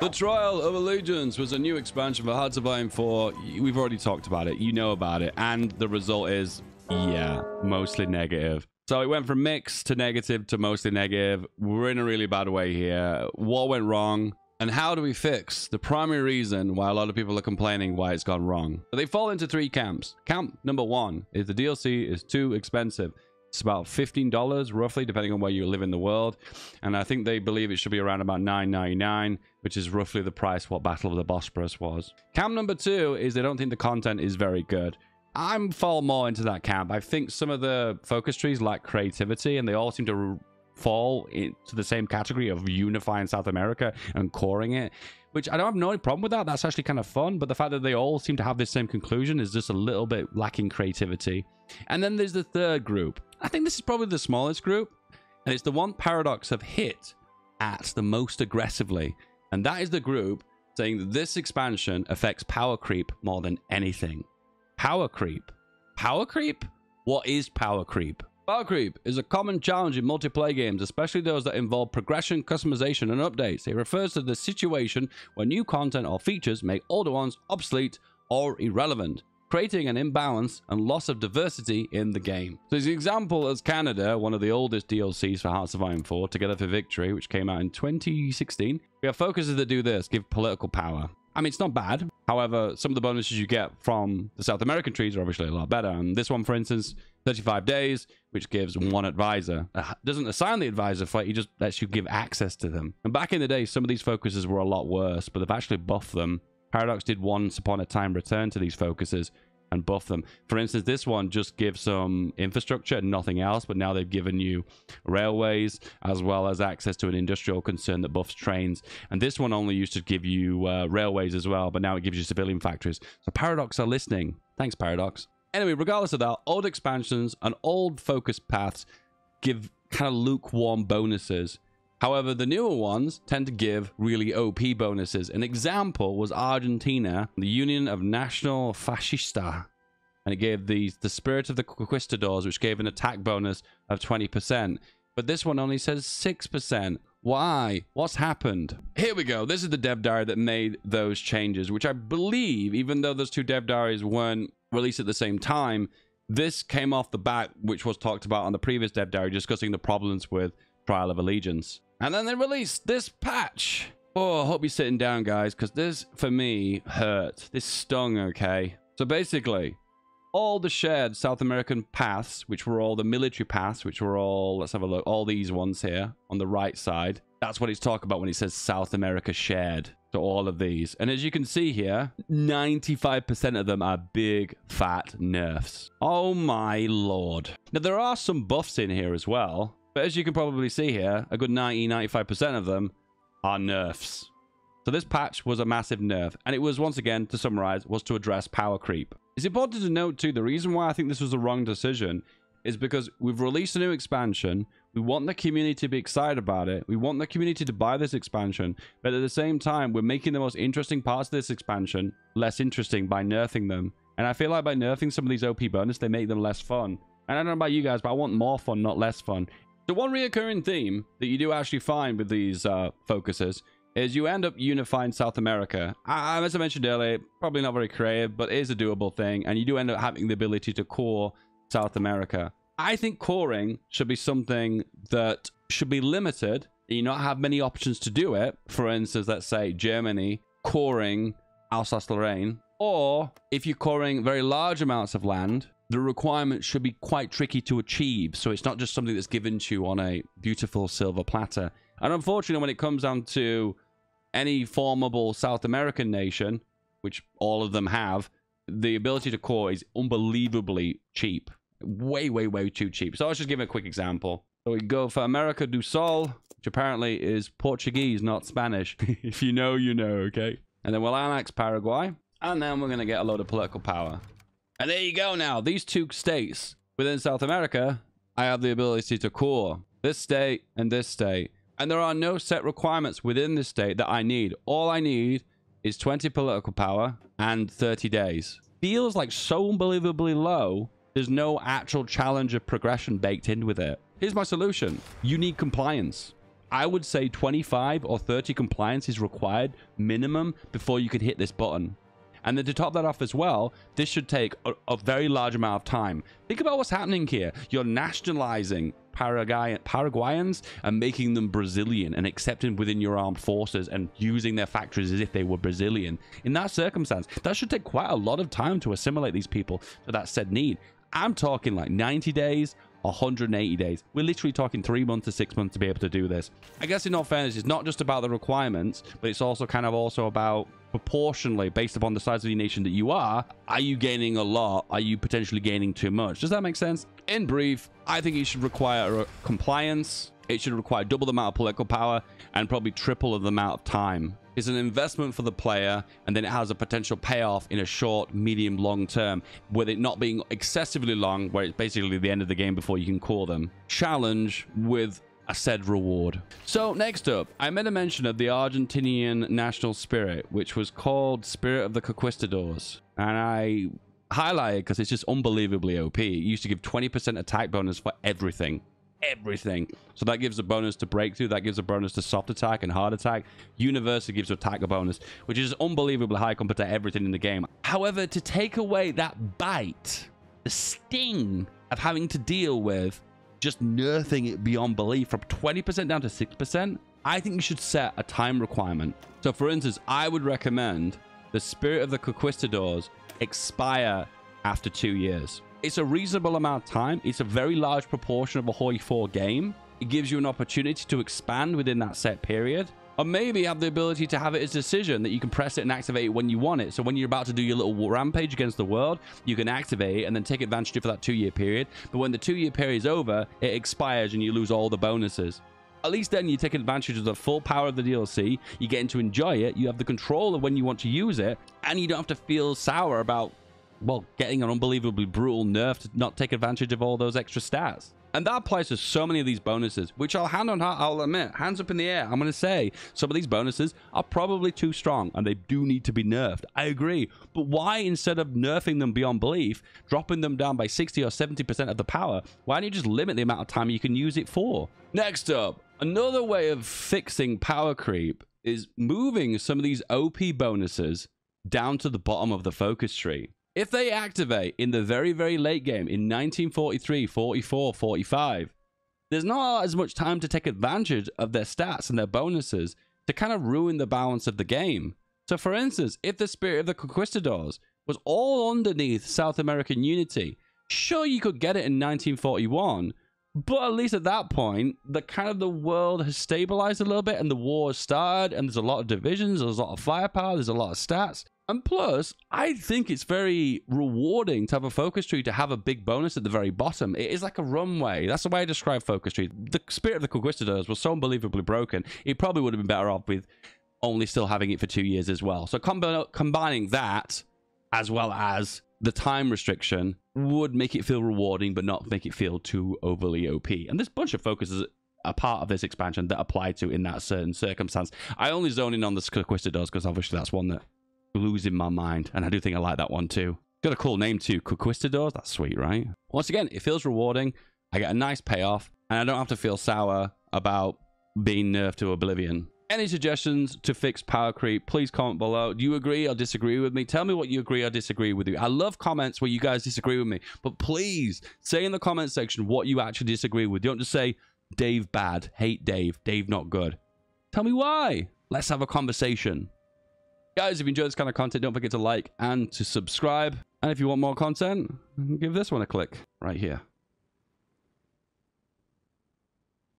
The Trial of Allegiance was a new expansion for Hearts of Iron 4. We've already talked about it. You know about it. And the result is, yeah, mostly negative. So it went from mixed to negative to mostly negative. We're in a really bad way here. What went wrong? And how do we fix the primary reason why a lot of people are complaining why it's gone wrong? They fall into three camps. Camp number one is the DLC is too expensive. It's about $15 roughly, depending on where you live in the world. And I think they believe it should be around about $9.99, which is roughly the price what Battle of the Bosporus was. Camp number two is they don't think the content is very good. I'm fall more into that camp. I think some of the focus trees lack creativity and they all seem to fall into the same category of unifying South America and coring it which I don't have no problem with that. That's actually kind of fun. But the fact that they all seem to have this same conclusion is just a little bit lacking creativity. And then there's the third group. I think this is probably the smallest group. And it's the one Paradox have hit at the most aggressively. And that is the group saying that this expansion affects power creep more than anything. Power creep? Power creep? What is power creep? Power creep is a common challenge in multiplayer games, especially those that involve progression, customization, and updates. It refers to the situation where new content or features make older ones obsolete or irrelevant, creating an imbalance and loss of diversity in the game. So as an example, as Canada, one of the oldest DLCs for Hearts of Iron 4, Together for Victory, which came out in 2016, we have focuses that do this, give political power. I mean, it's not bad. However, some of the bonuses you get from the South American trees are obviously a lot better. And this one, for instance, 35 days, which gives one advisor. It doesn't assign the advisor it, he just lets you give access to them. And back in the day, some of these focuses were a lot worse, but they've actually buffed them. Paradox did once upon a time return to these focuses and buff them. For instance, this one just gives some infrastructure and nothing else, but now they've given you railways as well as access to an industrial concern that buffs trains. And this one only used to give you uh, railways as well, but now it gives you civilian factories. So Paradox are listening. Thanks, Paradox. Anyway, regardless of that, old expansions and old focus paths give kind of lukewarm bonuses. However, the newer ones tend to give really OP bonuses. An example was Argentina, the Union of National Fascista. And it gave the, the Spirit of the Conquistadors, which gave an attack bonus of 20%. But this one only says 6%. Why? What's happened? Here we go. This is the dev diary that made those changes, which I believe, even though those two dev diaries weren't released at the same time, this came off the bat, which was talked about on the previous dev diary, discussing the problems with Trial of Allegiance. And then they released this patch. Oh, I hope you're sitting down, guys, because this, for me, hurt. This stung, okay? So basically, all the shared South American paths, which were all the military paths, which were all, let's have a look, all these ones here on the right side. That's what he's talking about when he says South America shared to all of these. And as you can see here, 95% of them are big, fat nerfs. Oh my lord. Now, there are some buffs in here as well. But as you can probably see here, a good 90-95% of them are nerfs. So this patch was a massive nerf, and it was, once again, to summarize, was to address power creep. It's important to note, too, the reason why I think this was the wrong decision is because we've released a new expansion, we want the community to be excited about it, we want the community to buy this expansion, but at the same time, we're making the most interesting parts of this expansion less interesting by nerfing them. And I feel like by nerfing some of these OP bonus, they make them less fun. And I don't know about you guys, but I want more fun, not less fun. The one reoccurring theme that you do actually find with these uh, focuses is you end up unifying South America. I, as I mentioned earlier, probably not very creative, but it is a doable thing. And you do end up having the ability to core South America. I think coring should be something that should be limited. You not have many options to do it. For instance, let's say Germany coring Alsace-Lorraine. Or if you're coring very large amounts of land, the requirement should be quite tricky to achieve. So it's not just something that's given to you on a beautiful silver platter. And unfortunately, when it comes down to any formable South American nation, which all of them have, the ability to core is unbelievably cheap. Way, way, way too cheap. So I'll just give a quick example. So we go for America do Sol, which apparently is Portuguese, not Spanish. if you know, you know, okay? And then we'll annex Paraguay. And then we're going to get a load of political power. And there you go now. These two states within South America, I have the ability to core this state and this state. And there are no set requirements within this state that I need. All I need is 20 political power and 30 days. Feels like so unbelievably low. There's no actual challenge of progression baked in with it. Here's my solution. You need compliance. I would say 25 or 30 compliance is required minimum before you can hit this button. And then to top that off as well, this should take a, a, very large amount of time. Think about what's happening here. You're nationalizing Paraguay Paraguayans and making them Brazilian and accepting within your armed forces and using their factories as if they were Brazilian. In that circumstance, that should take quite a lot of time to assimilate these people to that said need. I'm talking like 90 days, 180 days. We're literally talking three months to six months to be able to do this. I guess in all fairness, it's not just about the requirements, but it's also kind of also about proportionally based upon the size of the nation that you are, are you gaining a lot? Are you potentially gaining too much? Does that make sense? In brief, I think it should require compliance. It should require double the amount of political power and probably triple of the amount of time. It's an investment for the player, and then it has a potential payoff in a short, medium, long term, with it not being excessively long, where it's basically the end of the game before you can core them. Challenge with a said reward. So next up, I made a mention of the Argentinian national spirit, which was called Spirit of the Conquistadors. And I highlighted because it's just unbelievably OP. It used to give 20% attack bonus for everything. Everything. So that gives a bonus to breakthrough. That gives a bonus to soft attack and hard attack. Universally gives attack a bonus, which is unbelievably high compared to everything in the game. However, to take away that bite, the sting of having to deal with just nerfing it beyond belief from 20% down to 6%, I think you should set a time requirement. So for instance, I would recommend the Spirit of the Conquistadors expire after two years. It's a reasonable amount of time. It's a very large proportion of a Hoi 4 game. It gives you an opportunity to expand within that set period. Or maybe have the ability to have it as a decision that you can press it and activate it when you want it. So when you're about to do your little rampage against the world, you can activate it and then take advantage of it for that two-year period. But when the two-year period is over, it expires and you lose all the bonuses. At least then you take advantage of the full power of the DLC. You get to enjoy it. You have the control of when you want to use it. And you don't have to feel sour about, well, getting an unbelievably brutal nerf to not take advantage of all those extra stats. And that applies to so many of these bonuses, which I'll hand on heart, I'll admit, hands up in the air. I'm going to say some of these bonuses are probably too strong and they do need to be nerfed. I agree. But why, instead of nerfing them beyond belief, dropping them down by 60 or 70% of the power, why don't you just limit the amount of time you can use it for? Next up, another way of fixing power creep is moving some of these OP bonuses down to the bottom of the focus tree. If they activate in the very, very late game in 1943, 44, 45, there's not as much time to take advantage of their stats and their bonuses to kind of ruin the balance of the game. So, for instance, if the Spirit of the Conquistadors was all underneath South American unity, sure you could get it in 1941, but at least at that point, the kind of the world has stabilized a little bit and the war has started, and there's a lot of divisions, there's a lot of firepower, there's a lot of stats. And plus, I think it's very rewarding to have a focus tree to have a big bonus at the very bottom. It is like a runway. That's the way I describe focus tree. The spirit of the conquistadors was so unbelievably broken. It probably would have been better off with only still having it for two years as well. So combining that as well as the time restriction would make it feel rewarding, but not make it feel too overly OP. And there's a bunch of focuses a part of this expansion that apply to in that certain circumstance. I only zone in on the Conquistadors because obviously that's one that losing my mind. And I do think I like that one too. Got a cool name too, Conquistadors. That's sweet, right? Once again, it feels rewarding. I get a nice payoff, and I don't have to feel sour about being nerfed to oblivion. Any suggestions to fix power creep, please comment below. Do you agree or disagree with me? Tell me what you agree or disagree with you. I love comments where you guys disagree with me, but please say in the comment section what you actually disagree with. Don't just say, Dave bad, hate Dave, Dave not good. Tell me why. Let's have a conversation. Guys, if you enjoy this kind of content, don't forget to like and to subscribe. And if you want more content, give this one a click right here.